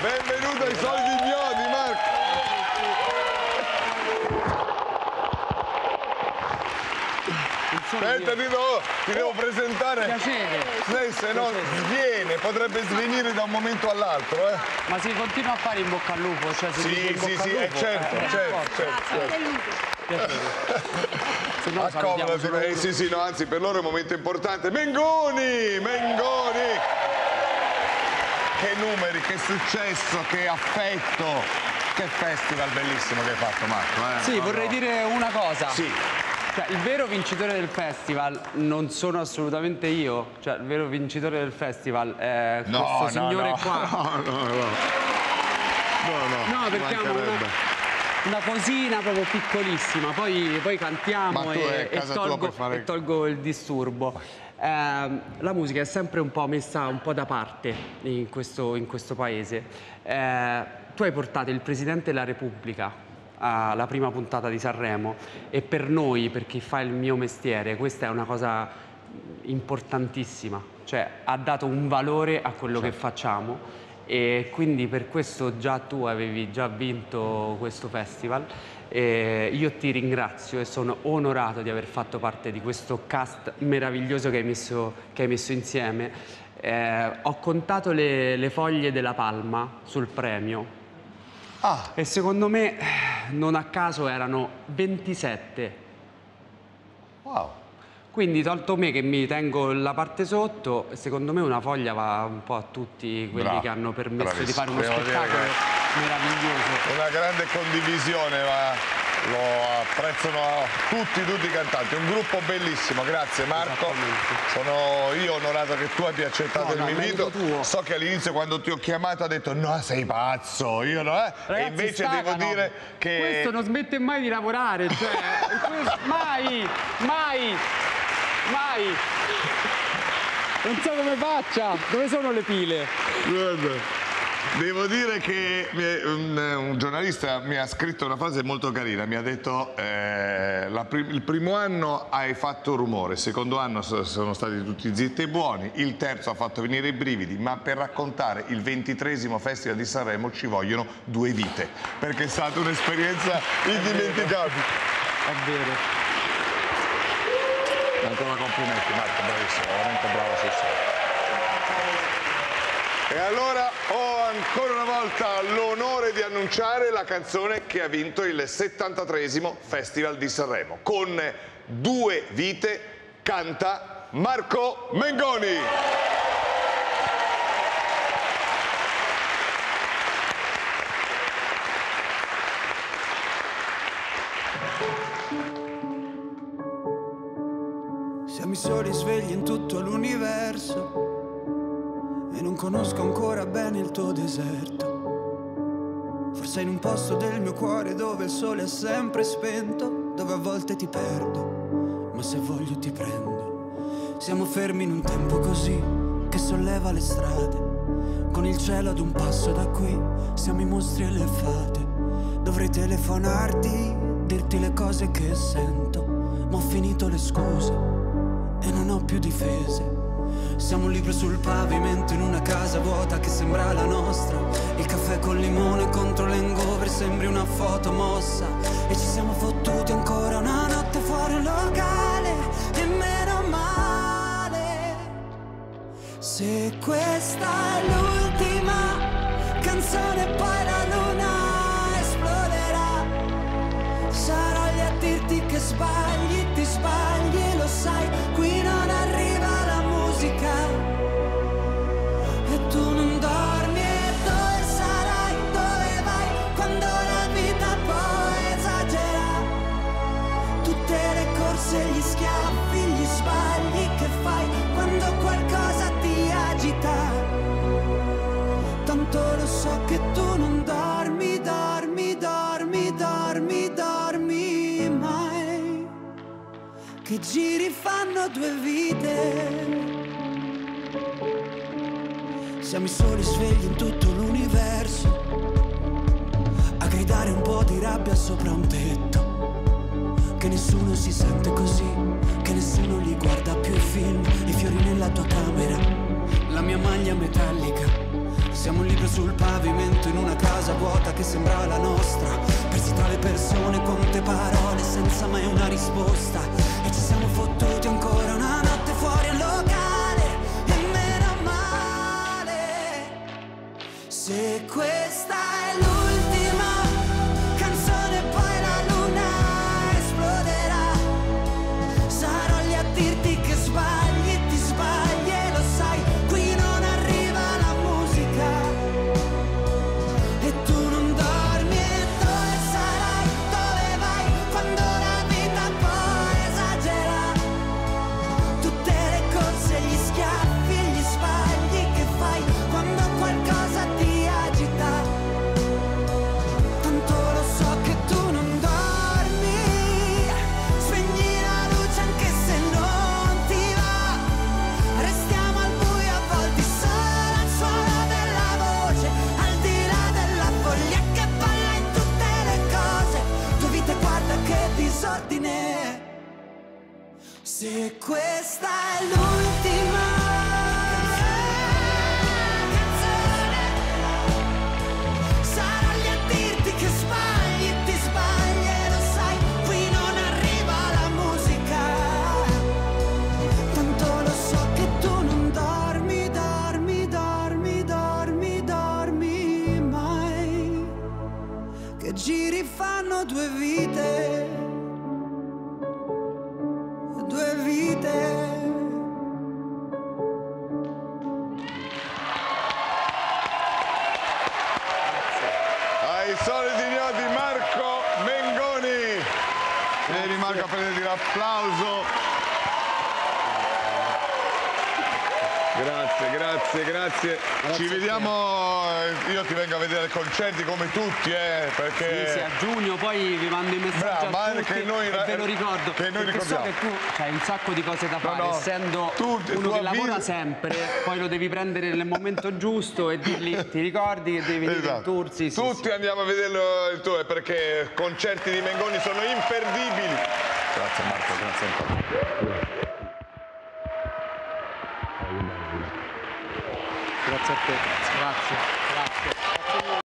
Benvenuto ai soliti ignoti, Marco. Aspetta, ti devo, ti devo presentare. Piacere. Lei se no sviene, potrebbe svenire da un momento all'altro, eh. Ma si continua a fare in bocca al lupo? Cioè si dice Sì, in sì, bocca sì, al eh, lupo? certo, Eh, certo, certo, certo. Accomodati, eh, sì, sì, no, anzi per loro è un momento importante. Mengoni, Mengoni. Che numeri, che successo, che affetto. Che festival bellissimo che hai fatto Marco. Eh? Sì, No, vorrei no. dire una cosa. Sì. Cioè, il vero vincitore del festival non sono assolutamente io. Cioè, il vero vincitore del festival è No, questo no, signore no. qua. No, no, no. No, no. No, perché amo mancherebbe. una, una cosina proprio piccolissima, poi, poi cantiamo e, e tolgo, e tolgo il disturbo. Ehm, la musica è sempre un po' messa un po' da parte in questo, in questo paese. Eh, tu hai portato il Presidente della Repubblica alla prima puntata di Sanremo e per noi, per chi fa il mio mestiere, questa è una cosa importantissima, cioè ha dato un valore a quello che facciamo e quindi per questo già tu avevi già vinto questo festival. E io ti ringrazio e sono onorato di aver fatto parte di questo cast meraviglioso che hai messo, che hai messo insieme. Eh, ho contato le, le foglie della palma sul premio Ah, e secondo me, non a caso, erano 27. wow. Quindi tolto me che mi tengo la parte sotto, secondo me una foglia va un po' a tutti quelli Bravo, che hanno permesso di bravissimo. fare uno Devo spettacolo che- meraviglioso. Una grande condivisione, ma lo apprezzano tutti, tutti i cantanti. Un gruppo bellissimo, grazie Marco. Sono io onorato che tu abbia accettato No, il mio invito. So che all'inizio quando ti ho chiamato ha detto no, sei pazzo, io no, eh. Ragazzi, e invece stacano. devo dire che. Questo non smette mai di lavorare, cioè... mai, mai, mai. Non so come faccia. Dove sono le pile? Guarda, Devo dire che è- un, giornalista mi ha scritto una frase molto carina, mi ha detto eh, prim- il primo anno hai fatto rumore, il secondo anno so- sono stati tutti zitti e buoni, il terzo ha fatto venire i brividi, ma per raccontare il ventitresimo Festival di Sanremo ci vogliono due vite, perché è stata un'esperienza indimenticabile. È vero. Ancora complimenti Marco, bravissimo, veramente bravo sul serio. E allora ho ancora una volta l'onore di annunciare la canzone che ha vinto il 73esimo Festival di Sanremo. Con due vite canta Marco Mengoni. Siamo i soli svegli in tutto l'universo e non conosco ancora bene il tuo deserto. Forse in un posto del mio cuore dove il sole è sempre spento, dove a volte ti perdo, ma se voglio ti prendo. Siamo fermi in un tempo così che solleva le strade, con il cielo ad un passo da qui, siamo i mostri e le fate. Dovrei telefonarti, dirti le cose che sento, ma ho finito le scuse non ho più difese. Siamo un libro sul pavimento in una casa vuota che sembra la nostra. Il caffè col limone contro l'engover sembri una foto mossa. E ci siamo fottuti ancora una notte fuori un locale. E meno male. Se questa corse, gli schiaffi, gli sbagli che fai quando qualcosa ti agita. Tanto lo so che tu non dormi, dormi, dormi, dormi, dormi mai. Che giri fanno due vite. Siamo i soli svegli in tutto l'universo. A gridare un po' di rabbia sopra un tetto. Che nessuno si sente così, che nessuno li guarda più i film, i fiori nella tua camera, la mia maglia metallica. Siamo un libro sul pavimento casa vuota che sembra la nostra. Persi tra le persone, quante parole senza mai una risposta. E ci siamo fottuti Se questa è l'ultima canzone Sarò lì a dirti che sbagli, ti sbagli e lo sai Qui non arriva la musica. Tanto lo so che tu non dormi, dormi, dormi, dormi, dormi mai. Che giri fanno due vite Marco a prenderti l'applauso. Grazie, grazie, grazie. Ci vediamo, eh, io ti vengo a vedere ai concerti come tutti, eh, perché... Sì, sì, a giugno poi vi mando i messaggi Bravo, ma tutti noi- e ve lo ricordo che noi perché so ricordiamo. che tu hai un sacco di cose da fare no, essendo tu- uno tu che lavora sempre poi lo devi prendere nel momento giusto e dirgli ti ricordi che devi venire in Esatto. tour sì, Tutti sì. andiamo a vederlo il tour perché concerti di Mengoni sono imperdibili. Grazie Marco, grazie ancora. Grazie a te. Grazie